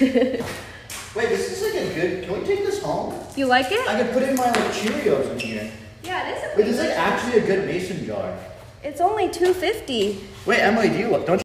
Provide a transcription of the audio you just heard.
Wait, this is like a good. Can we take this home? You like it? I could put in my like Cheerios in here. Yeah, it is a Wait, this is like actually a good mason jar. It's only two fifty. Wait, Emily, do you don't you?